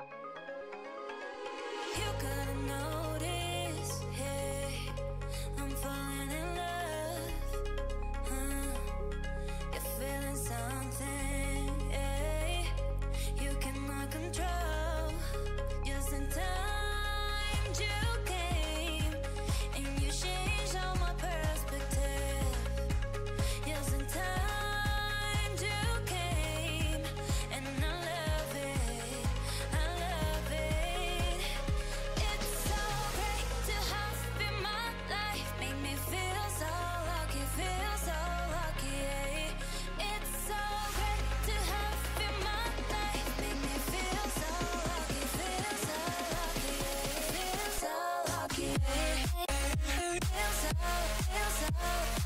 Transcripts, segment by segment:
You could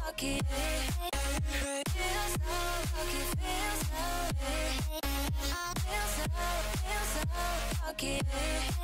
lucky. So lucky, so, so lucky.